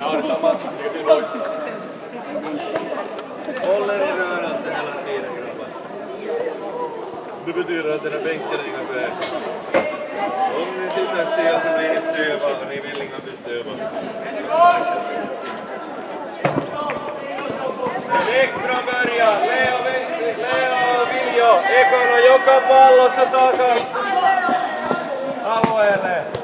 Ja, detsamma. Lycka till boys. Håll er i rörelse hela tiden grabbar. Det betyder att den här bänken är inga skäl. Om ni sitter still så blir ni stöva och ni vill inga bli stöva. Lek från början. Leo, Leo och Viljo. Ekon och joka pallossa takas alueelle.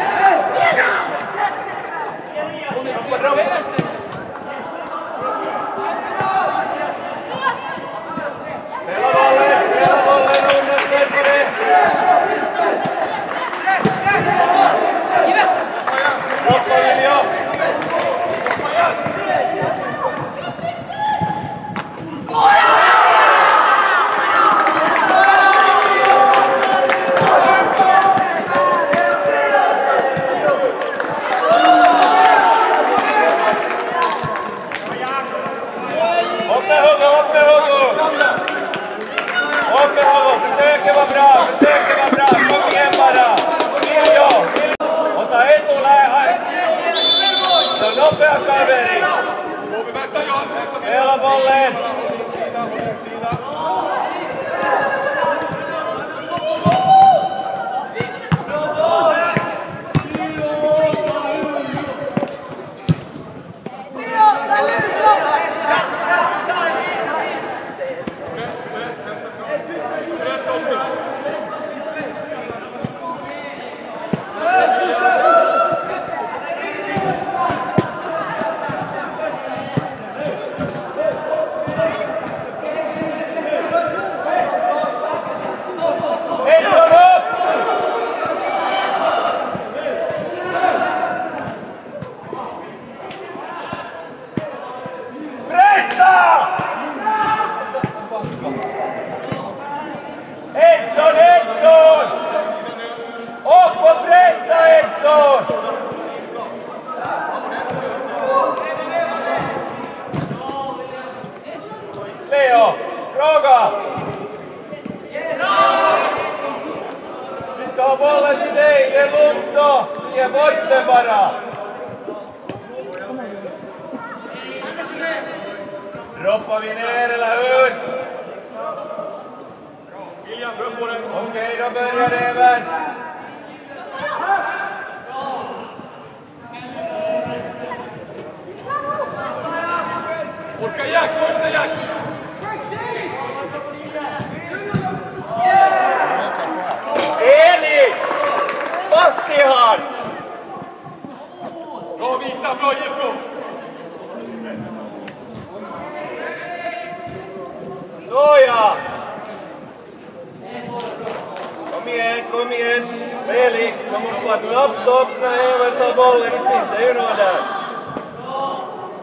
Felix, man måste vara snabb stopp när Evert tar bollen. Inte finns det ju någon där.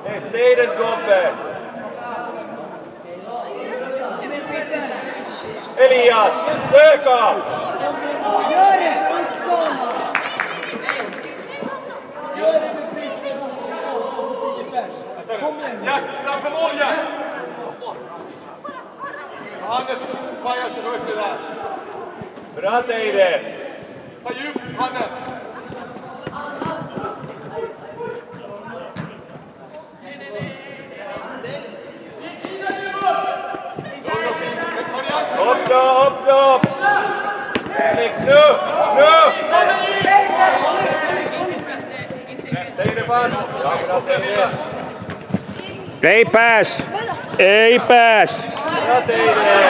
Det är Teides gubbe. Elias, söka! Gör det Uppsala! Gör det med pers. Kom igen! Jack, framför mål Jack! Hannes, pajas höger där. Bra Teide! Eén pas. Eén.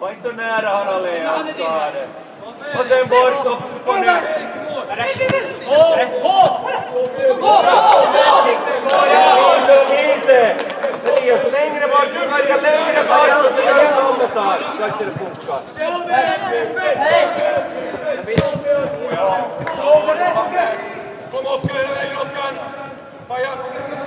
Var inte så nära han och Lea att ta det. Och sen bort upp på nytt. Ja, så lite! Elias, längre bort, du börjar längre bort och så gör du som jag sa. Kanske det funkar. Kom Oskar, är du vägen Oskar? Pajas!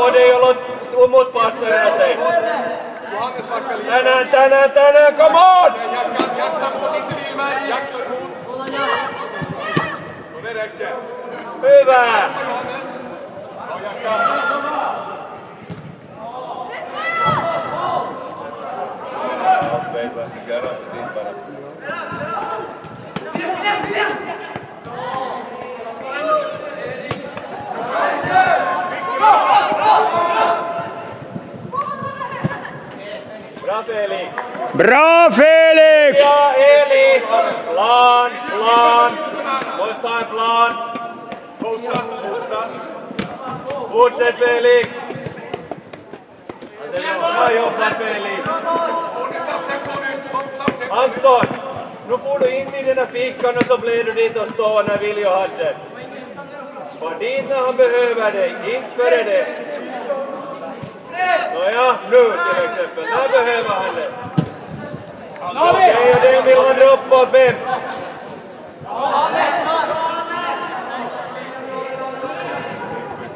Kode ei ole muut passeilla tein. Tänään, tänään, tänään, come on! Hyvä! Sveitsiläisten kerran, Pidä, pidä, pidä! Bra Felix! Bra Felix! Ja, Eli! Plan, plan! En plan! Posta, posta. Fortsätt Felix! Bra jobbat Felix! Anton! Nu får du in i den här fickan och så blir du dit och står när Viljo hade. Var dit när han behöver dig, inte före det. Nåja, nu till exempel. När behöver han det? Okej, och den vill han droppa åt vem?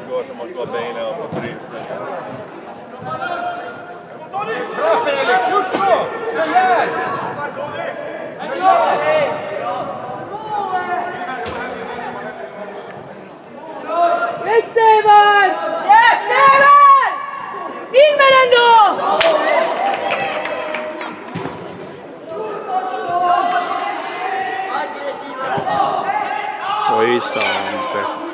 Går som att slå benen upp på bristen. Bra Felix, just så! Så här! Yes, Sevan! Poi sempre.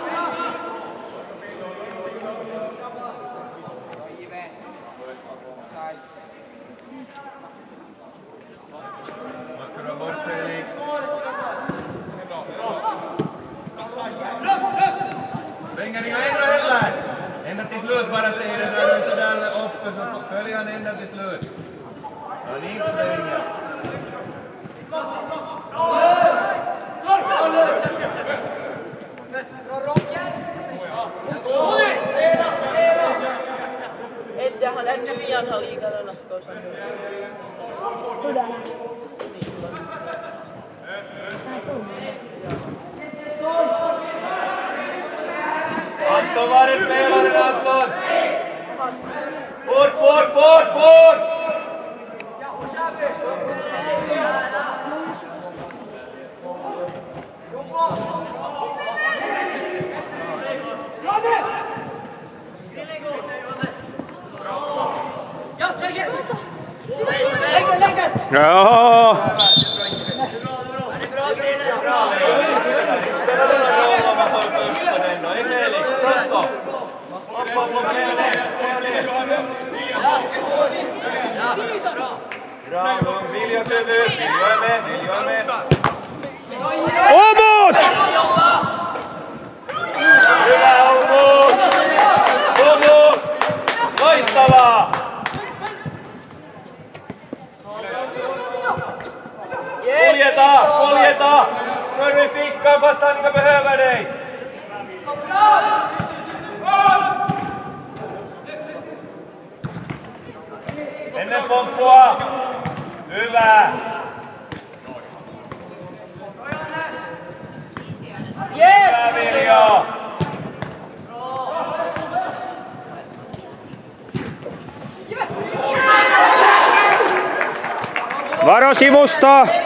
Ja! Bra William bra! Bra, är med! stop.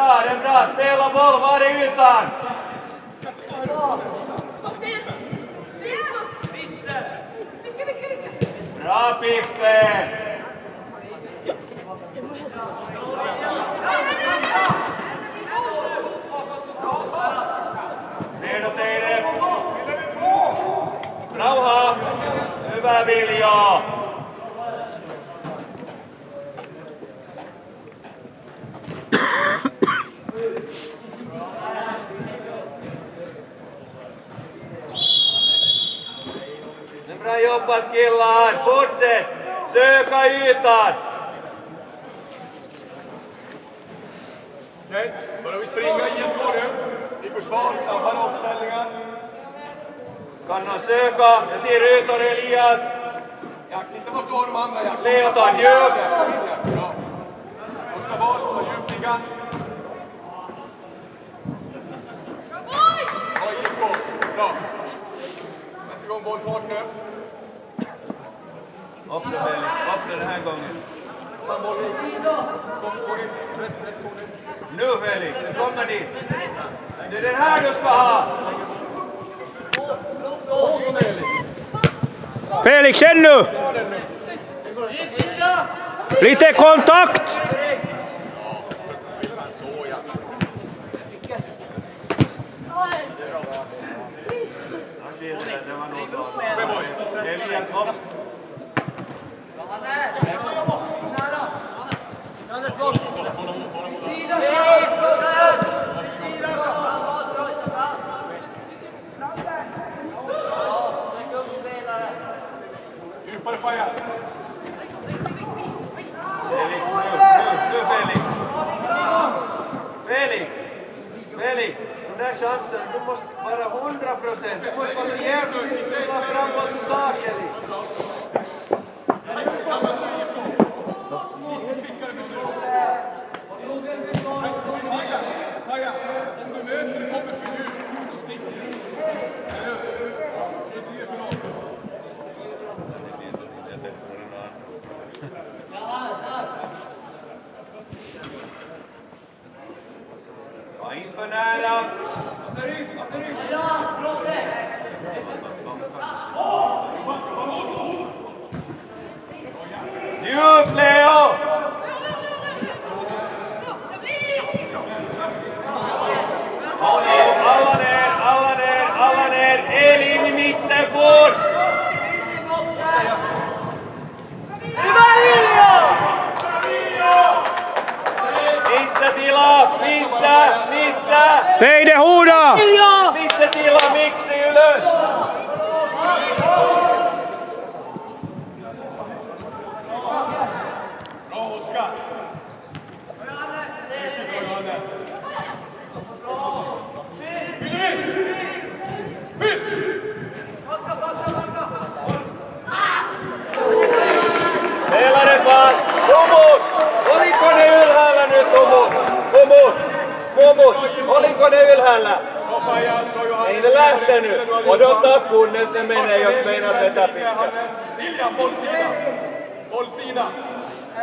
Bra, det är bra! Spela boll, var är ytan? Bra Piffe! Neidot teille! Rauhaa! Hyvä Viljo! Tappas killar, fortsätt! Söka ytan! Okej, börjar vi springa IFK nu. I försvar, snabbare omställningar. Kan han söka? Jag ser Rötor Elias. Titta vart du har de andra Jack. Leo tar djup. Bra. Första boll, ta djupliggan. Bra IFK, bra. Sätt igång bollfart nu. Upp nu Felix, upp nu den här gången. Nu Felix, nu kommer dit. Det är den här du ska ha! Felix, känn nu! Lite kontakt! Det var nog bra. Chansen, du måste vara 100 procent. Du måste vara jävligt komma framåt i saken Om du möter kommer för djupt, då sticker du. Eller hur? Det är det för något. Var in för nära. Djup Leo! Alla ner, alla ner, alla ner. Elin i mitten fort! Missä tilaa? Missä? Missä? Teide huuda! Missä tila? Miksi ylös? nyt. Odota kunnes ne menee, jos meinaat vetää pitkään. Silja, pol siitä. Pol siitä.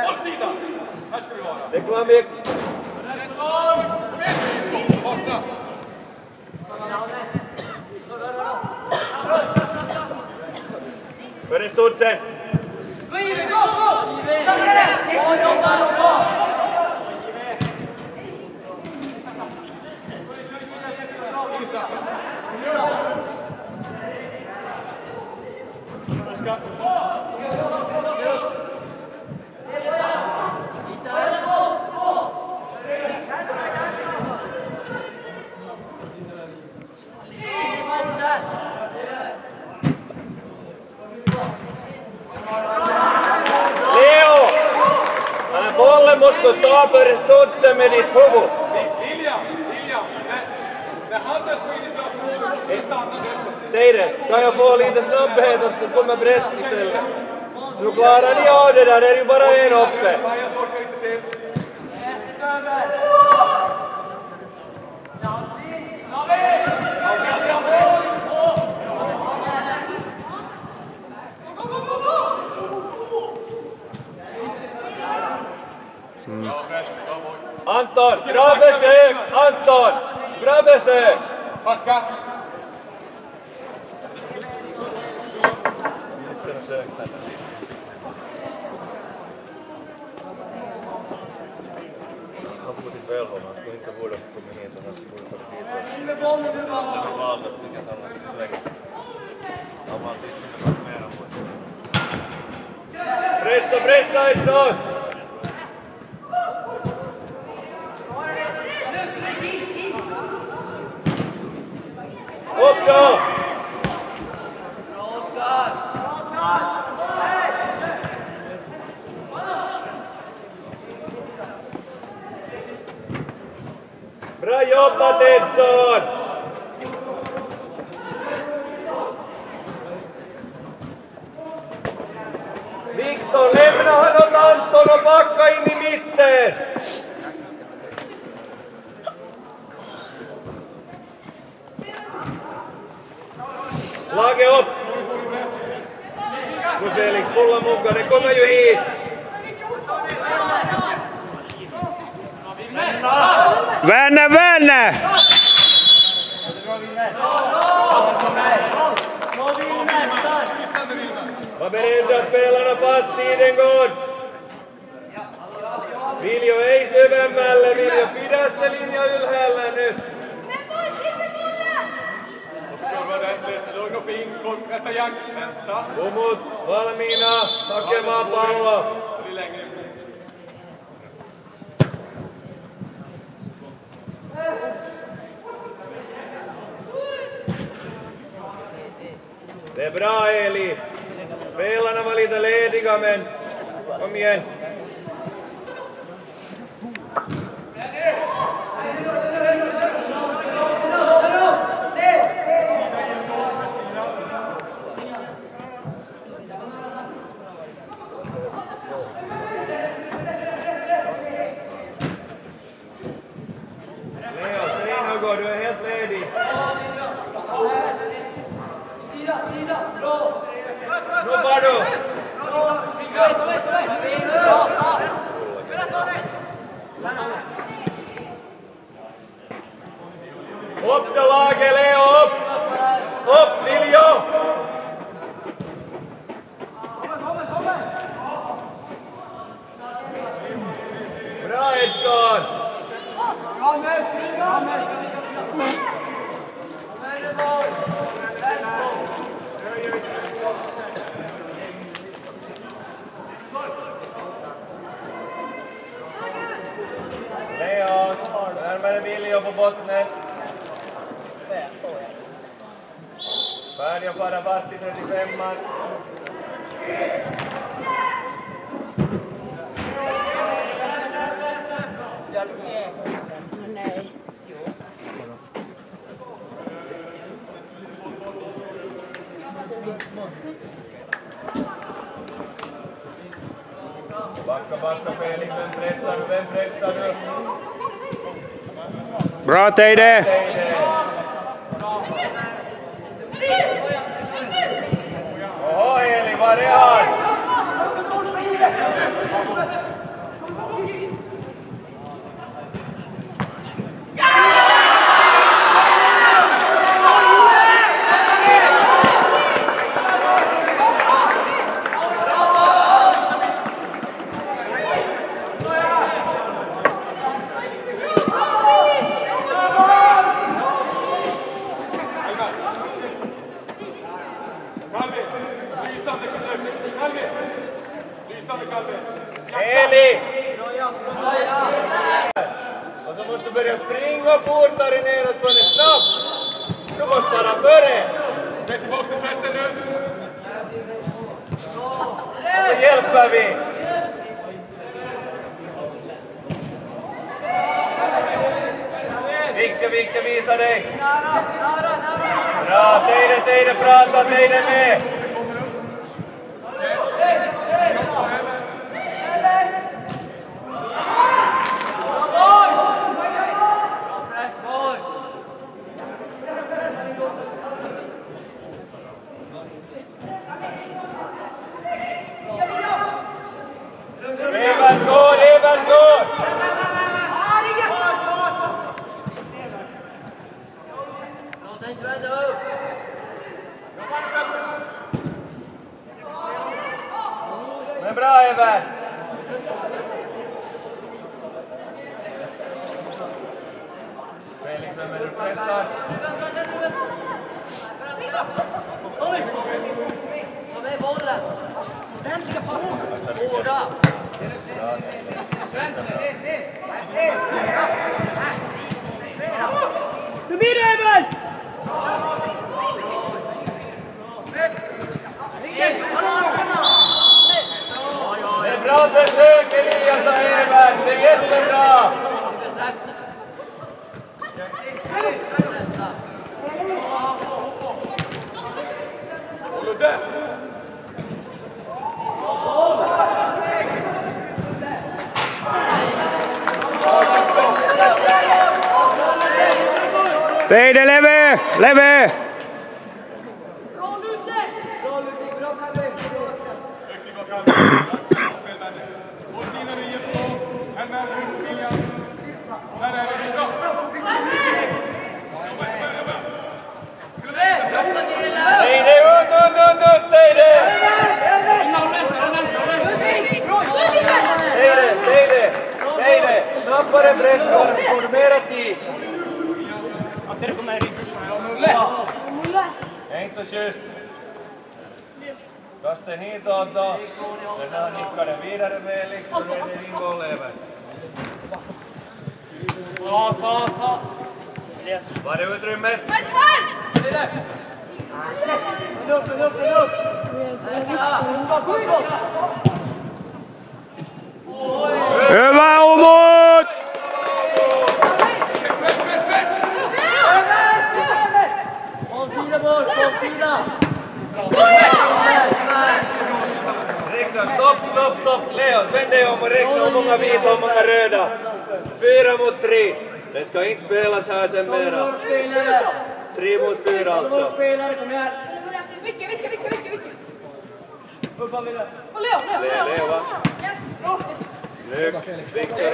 Pol siitä. Reklami. Forza. För en stund sen. Gå in, gå, gå! Starkare! Gå! Måste du ta före studsen med ditt huvud. William! William! När, när Hannes går in i straffområdet måste vi stanna rätt. Teide, kan jag få lite snabbhet att du kommer brett istället? Så klarar ni av det där, det är ju bara en uppe. Fajas orkar inte till. Bra Fräsch, bra boy. Anton, bra försök! Anton, bra försök! Backa! Han får sitt välhåll, han skulle inte borde ha kommit hit och han skulle borde ha kommit dit. Han valde att tycka att han skulle svänga. Han var sist med att mera på sig. Pressa, pressa Edson! Bra jobbat Edson! Viktor, lämna honom Anton och backa in i mitten! Laget upp! Nu Felix, fulla mukaan, det kommer ju hit! Vänner, vänner! Var beredda spelarna fast, tiden går! Viljo ei syvemmälle, Viljo pidä se linja ylhäällä nyt! Lugn och fin, skott, rätta jack, vänta. Kumut valmiina hakemaan pallo. Det blir längre. Det är bra Eli. Spelarna var lite lediga men kom igen. Optelaage Leo! Närmare Viljo på botten. Färdig att fara fast i 35an. Nej. Backa, backa Felix, vem pressar du? Vem pressar du? Rotate it. inte förtjust. Kaste hitåt då. Den här nickade vidare med liksom nere i golvet. Ta, ta, ta. Var det utrymme? Upp, upp! Hyvä omot! Göteborg, från sidan! Räkna, stopp, stopp, stopp! Leo, vänd dig om och räkna hur många vita och hur många röda. Fyra mot tre. Det ska inte spelas här sen mera. Tre mot fyra alltså. Vicke, Vicke, Vicke, Vicke, Leo, Leo, Leo! Leo, va? Snyggt! Victor!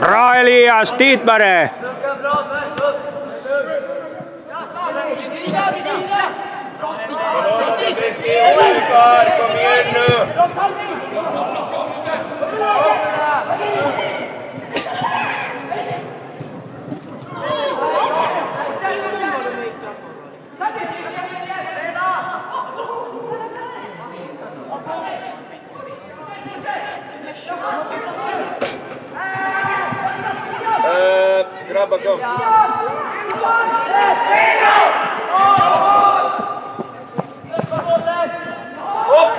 Bra Elias, dit med det! Kom igen nu! Thank you. Eh, uh, Grabakan. Op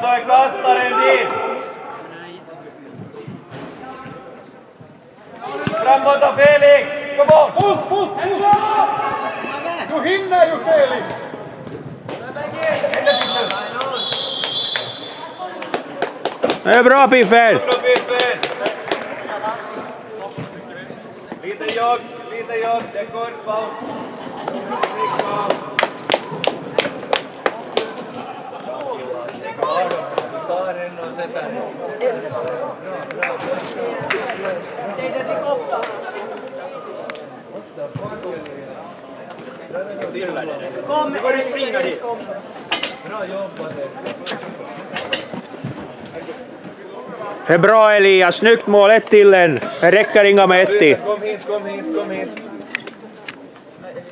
sai kasta den dit! Framåt då Felix! Kom på! Fort, fort, fort! Du hinner ju Felix! Det är bra Piffel! Lite jag, lite jag, det går paus. Den. Teidän rikottaa. Kom, Nu får du springa dit. Bra jobbat. Det är bra Elias, snyggt mål, ett till en. Det räcker inga med ett till. Kom hit, kom hit, kom hit.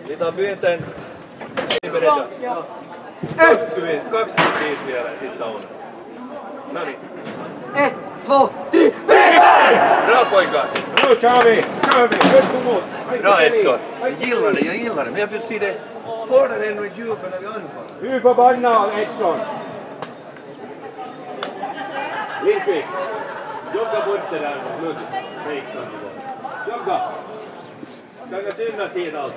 Vi tar byten. Är ni beredda? Ja. 25, 25 vielä sit sauna. No niin. Ett, två, tre! Bra pojkar! Nu kör vi! Kör vi! På mål! Bra Edson! Jag gillar det, jag gillar det. Men jag vill se det hårdare än och djupare när vi anfaller. Fy förbannad Edson! Lindqvist! Jogga bort det där. Fejkar nivå. Jogga! Ska synas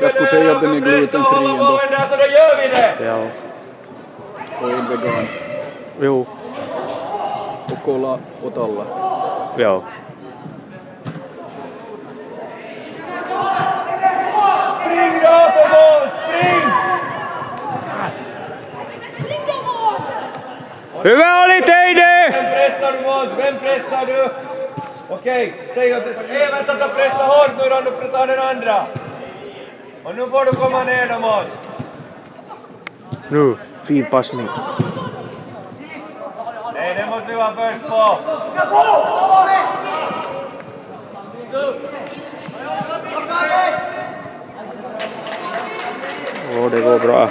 Jag skulle säga att den är glutenfri ändå. bollen där så då gör vi det! Ja. och är vegan. Jo. Och kolla åt alla. Ja. Spring då för mål! Spring! Hyvä oli Teide! Vem pressar du? Vem pressar du? Okej, säg åt... Ei vänta, ta pressa hårt nu då, nu tar den andra. Och nu får du komma ner då Måns. Nu, fin passning. Nej, det måste vi vara först på. Åh, det går bra.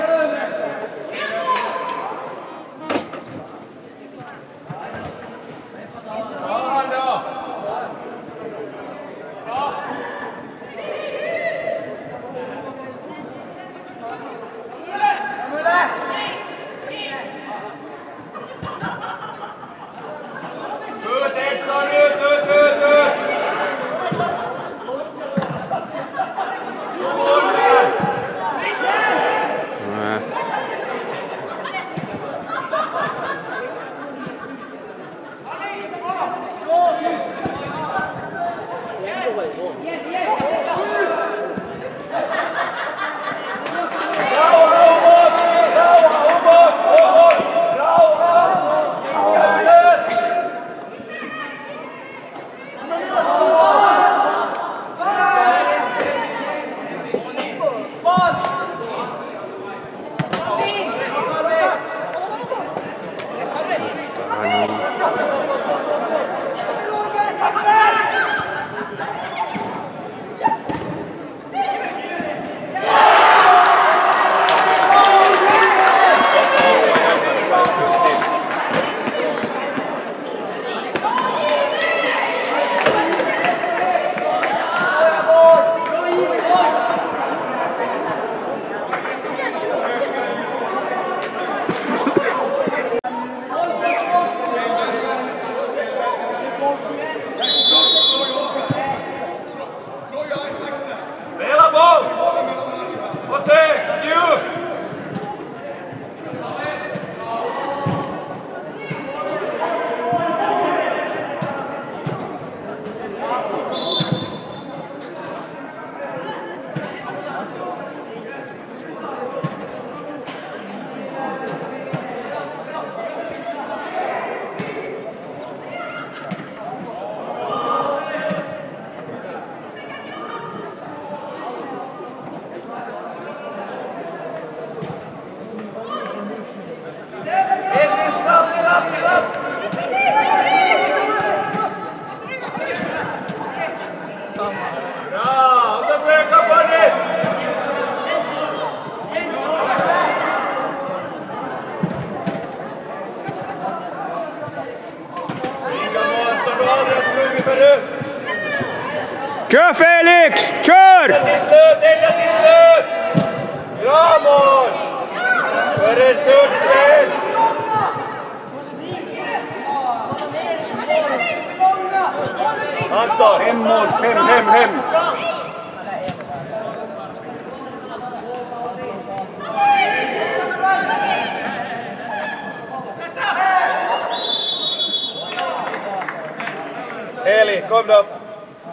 Kom då!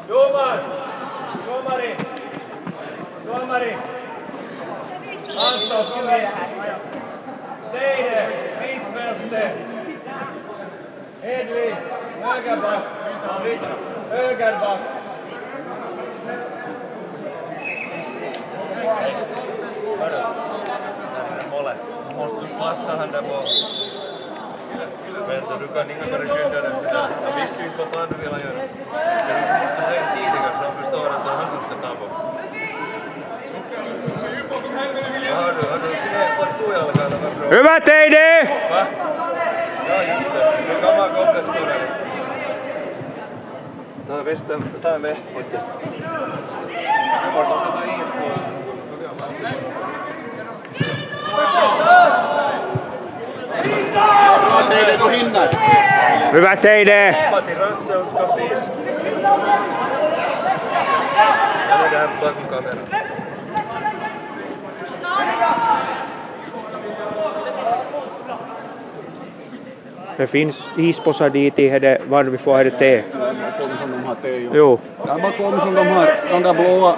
Domar! Domari! Domari! Anton, kom hit! Säg det! Mittfältet! Edvin, högerback! Högerback! Mole. Du måste passa han där på. Vänta, du kan inga skydda den sådär. Jag visste ju inte vad fan du ville göra. Det du måste säga tidigare så han förstår att det är han som ska ta på. Vad har du? Har du knä fått kojalkan eller från? Hyvä Teide! Va? Ja, just det. Du är gammal kompleskårare. Ta västen, ta en väst pojke. Bra Teide, du hinner. Hyvä Teide! Matti Rasse on skafis. Ja nu är det här bakom kameran. Det finns isbossar dit i det var vi får ha det te. Som de har Teijo. Jo. Där bakom som de har, de där blåa.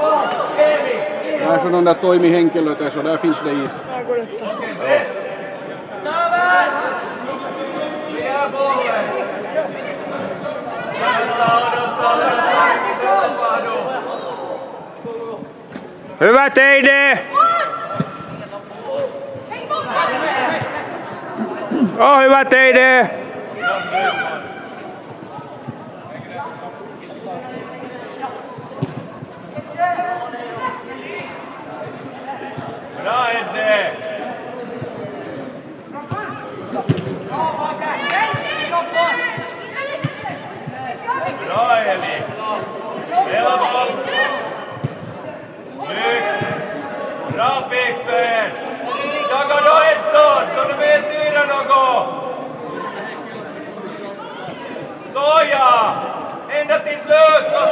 Där så de där toimihenkilöt är så där finns det is. Hyvä teine! Oh, hyvä teine! Hyvä eteen! Bra Eli! Spela boll! Snyggt! Bra Piffen! Jaga då Edson, så du betyder något! Såja! Ända till slut så!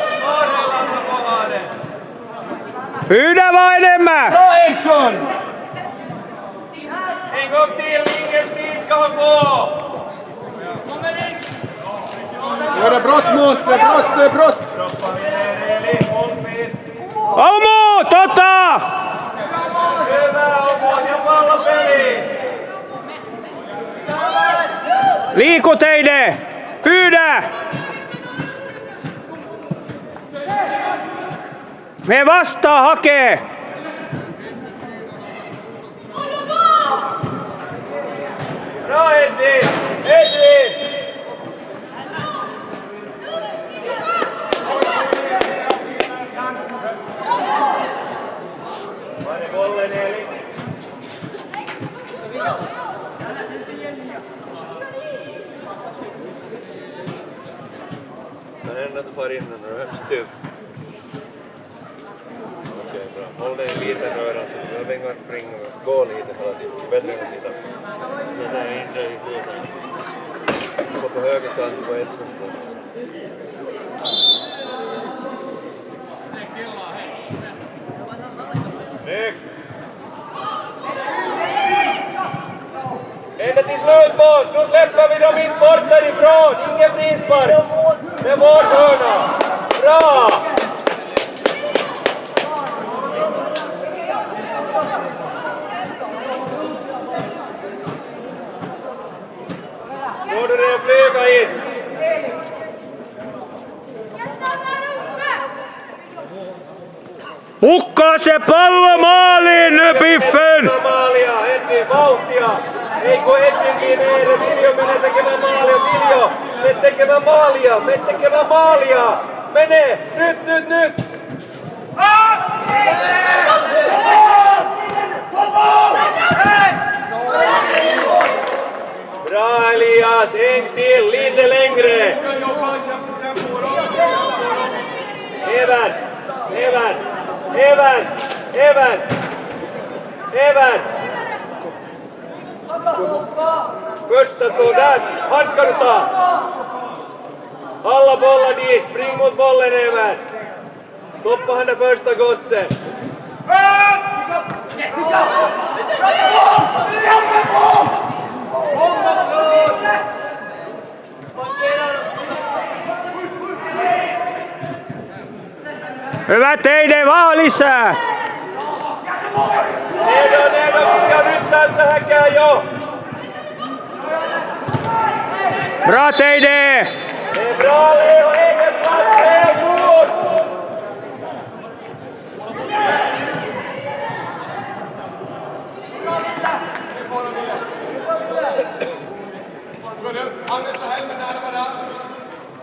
Pyydä vaan enemmän! Bra Eriksson! En gång till, ingen tid ska han få! Nu är det brott mot, det är brott, det är brott! Droppa ner Eli, Holmqvist! Aumu, tota! Hyvä Omo, ja pallopeli! Liiku Teide! Pyydä! Me vastaa hakee! Men in den när du är hemskt styv. Okej, bra. Håll dig i liten röra så du behöver inte springa och gå lite hela tiden. Bättre än att sitta. Det där är inte riktigt. skjutan. Gå på höger kant på Edsons plats. Snyggt! Ända till slut boss! Nu släpper vi dem inte bort därifrån! Ingen frispark! Det vår hörna! Bra! Du det flyga in? Hukkaa se pallo maaliin nyt, Edvin, vauhtia! Ei kun Edvin viimeinen, Viljo menee tekemään maalia, Viljo! Me tekemään maalia, me tekemään maalia! Mene! Nyt, nyt, nyt! Bra Elias, en till, lite längre! Evert, Evert! Evert! Första står där, han ska du ta! Alla bollar dit, spring mot bollen Evert! Stoppa han den första gossen! Hyvä Teide, vaan lisää! Nedo, Nedo, Hyökkää jo! Bra Teide! Det är bra Leo, egen plats, Leo Nord! Han är så här nära varandra.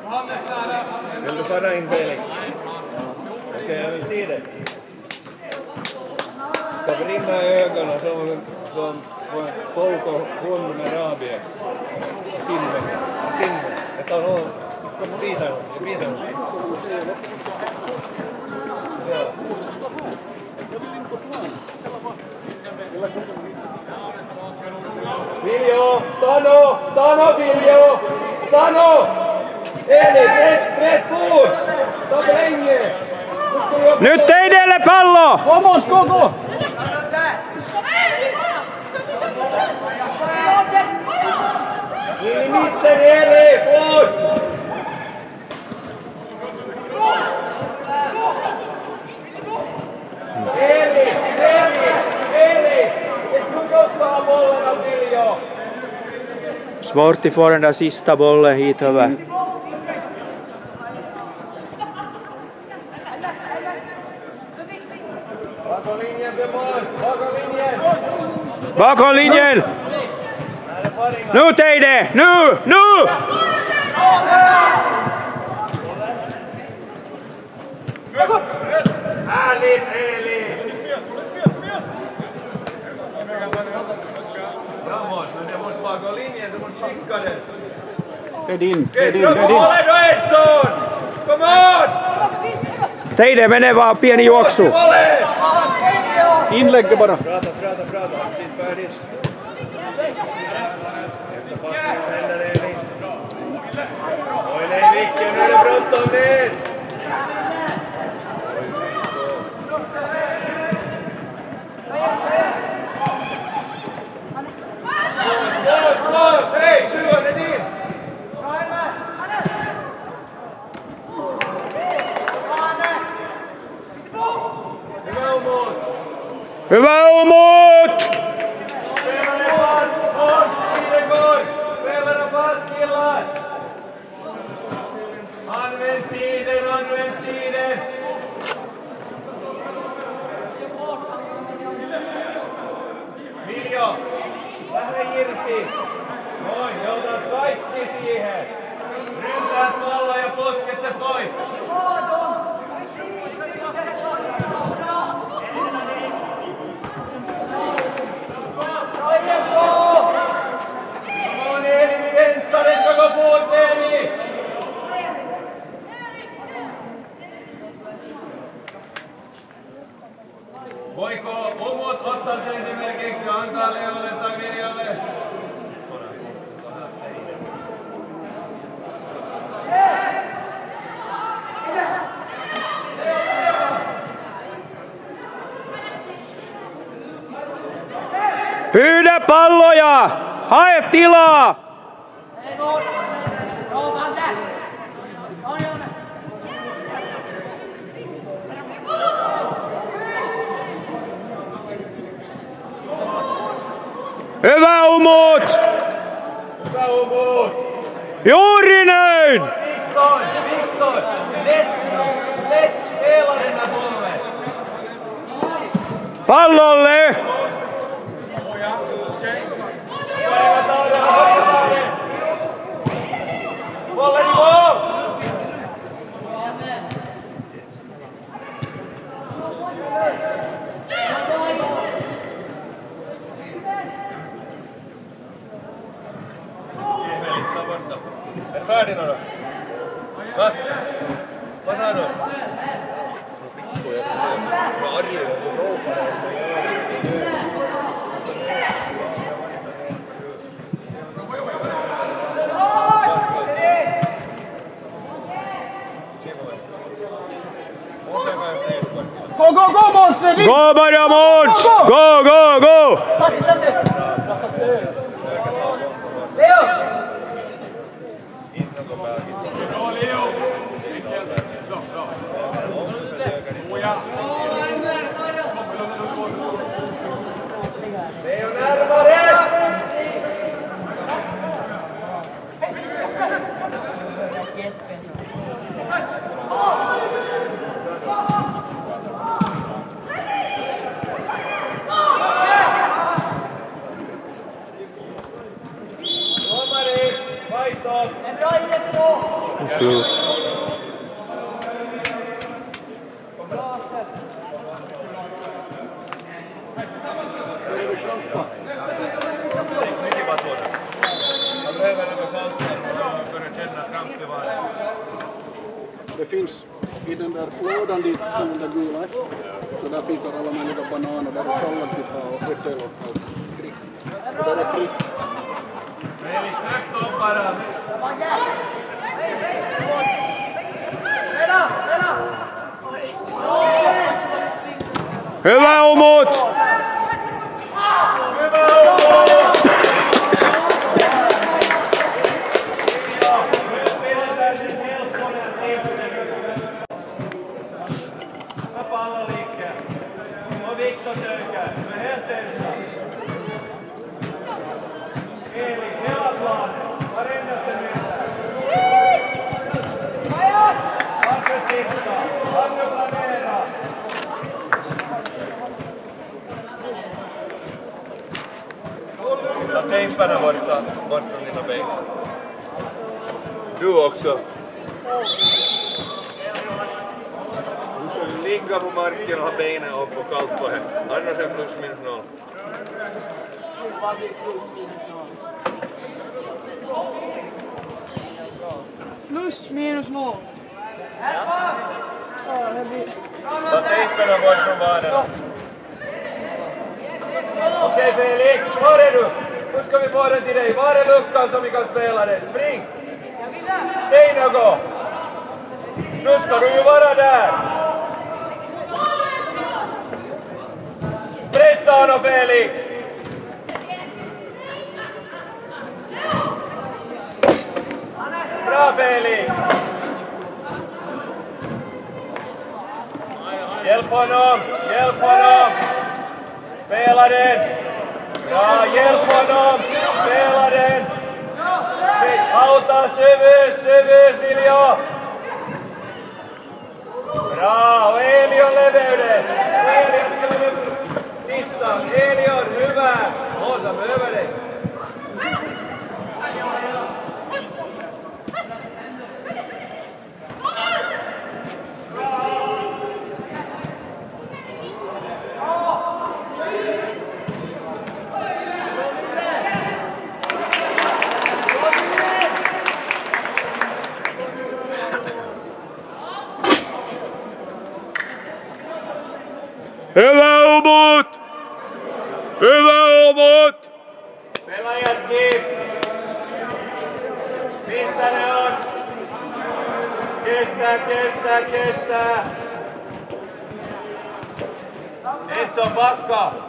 Han nära. Vill du föra in Felix? Okej, jag vill se dig. Ska brinna i ögonen. Som polko hund med rabies. Silver. Silver. Jag tar någon. Kom och bita honom. Jag. Ja. Viljo, sano, sano Viljo! Sano! Eli, rätt, rätt fot! Så länge! Nyt Teidelle pallo! Vamos, go, go! In i mitten Eli, fort! Eli, Eli, Eli! Ett push-up ska ha bollen av Viljo! Svårt att få den där sista bollen hit över. Bakom linjen bakom linjen! Bakom linjen! Nu Teide! Nu! Nu! Härligt Eli! Framåt, men jag måste bakom linjen. Du måste skicka den. Head in, head in, Edström, head in. håller du Edson! Kom on! Teide menee vaan pieni juoksu. Volley! Inlägget bara. Prata, prata, prata. Cristiano pronto. Borta. Är färdig nu då? Va? Vad sa du? Norge. Go, go, go, Monster! Go, Maria Montes! Go, go, go! Sassi, Leo! Leo! Vaden. Det finns i den där lådan dit som den gula är. Så där finns det alla möjliga bananer, där är salladkippa och äppel och allt. Krig. Och där är. Felix, högt upp bara. Ela Omot! Tejparna borta, bort från dina ben. Du också. Du ska ligga på marken och ha benen upp och kallt på hem. Annars är plus minus noll. Vad blir plus minus noll? Plus minus noll. Ta tejparna bort från vaderna. Okej Felix, var är du? Nu ska vi få den till dig. Var är luckan som vi kan spela den? Spring! Säg något! Nu ska du ju vara där! Pressa honom Felix! Bra Felix! Hjälp honom! Hjälp honom! Spela den! Honom! Spela den! Auta syvyys, syvyys Viljo! Bra, och Elion leveydessä! Elion kyllä Titta, Elion, hyvä! Åsa, behöver dig! Hyvä Umut! Hyvä Umut! Pelaajat kiinni! Missä ne on? Kestää, kestää, kestää! Edson Bakka!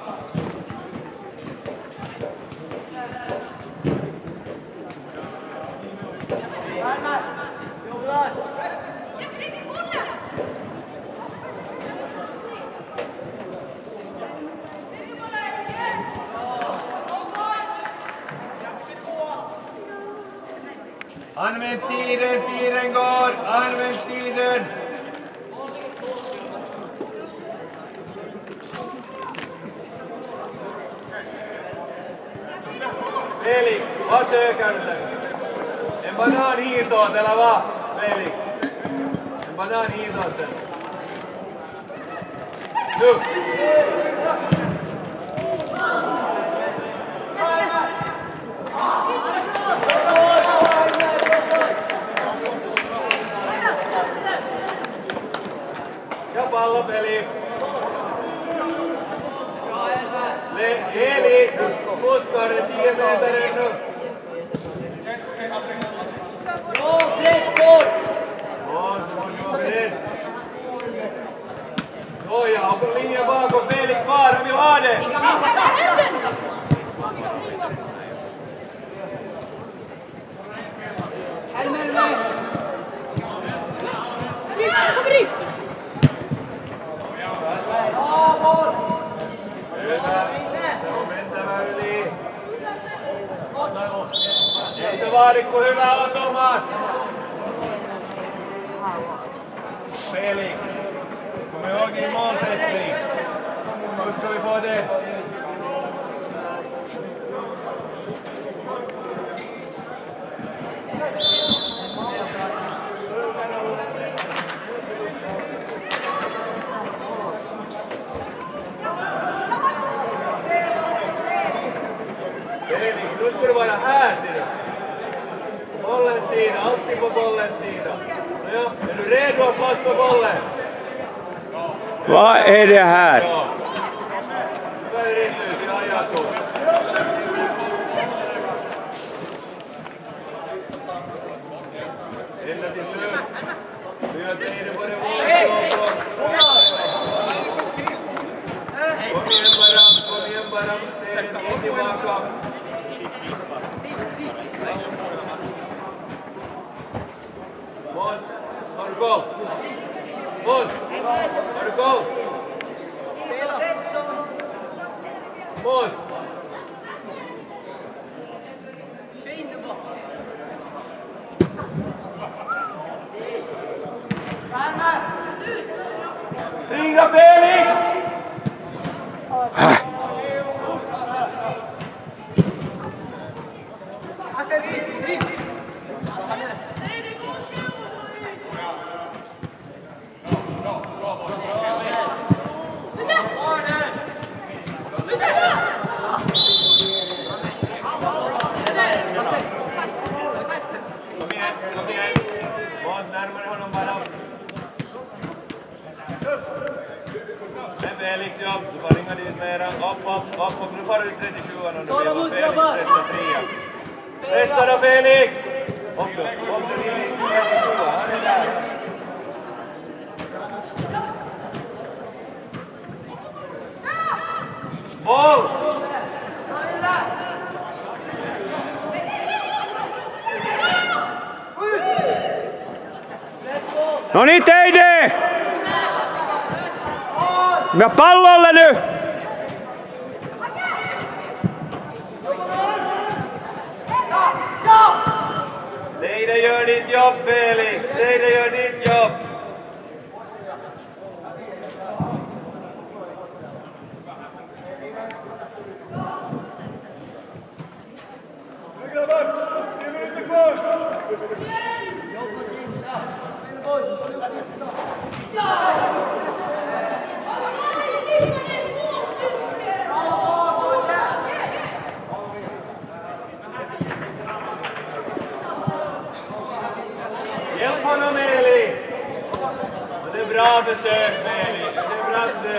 Använd tiden, tiden går! Använd tiden! Felix, vad söker du? En banan hitåt eller vad? Felix? En banan hitåt. Nu! Ja pallopeli. Eli Kuskanen Siementänen. Joo, Kreskor! On, on, on, Joo, ja onko linja vaan, kun Felix Vaara, Milane? Ei se vaadi kuin hyvää osumaa. Peli. Kommer ihåg din målsättning. Hur ska vi få det? Felix, nu ska du vara sida, alltid på bollens sida. Ja, är du redo att slåss för bollen? Vad är det här? Ja. goal. Push. For the goal. Push. Shane the ball. Trinta up, Zuparinga di Mera, up, up, up, prepara il 13 1, dobbiamo Felix, pressa Tria, pressa da Felix, up, up, di 13 1, Ball! Non iteydi! Ja pallolle nyt! Teide gör ditt jobb Felix! Lembrate se, Feli, lembrate se.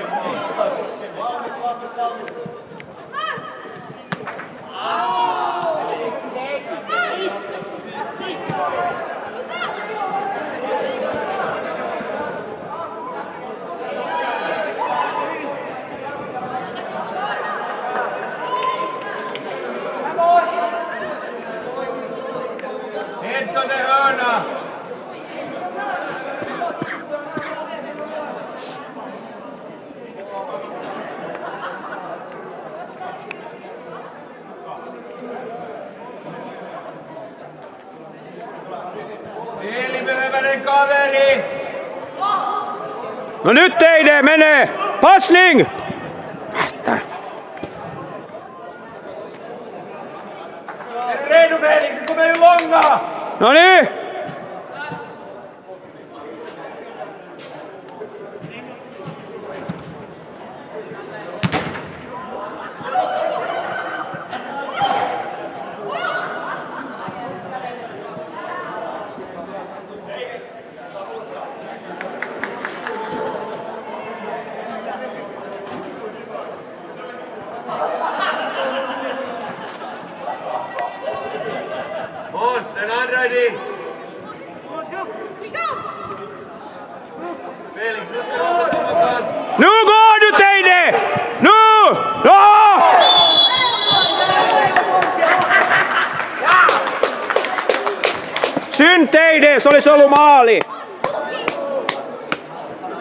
Hits an der Hörner! Kaveri! No nyt Teide, mene! Passning! Vasta. Är du redo Felix? Kommer ju långa! No niin! Måns, den andra är din! Felix, nu ska du hålla samma kant. Nu går du Teide! Nu! Ja! Synd Teide, se olisi ollut maali. Ei paljon lohduta. Kannan kom hit och sätt sig domen.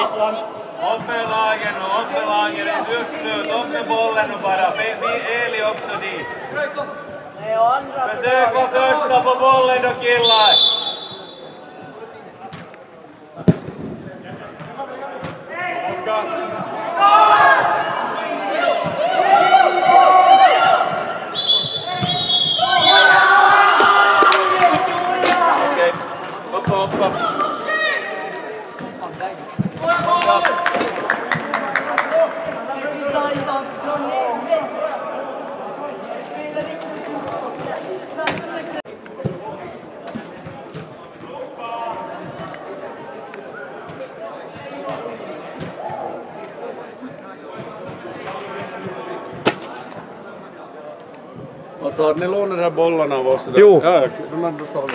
Island. Upp med lagen och upp med lagen. Just nu, upp med bollen nu bara. Eli också dit. Försök första på bollen då killar. Har ni lånat de här bollarna av oss? Jo. Ja, de här- då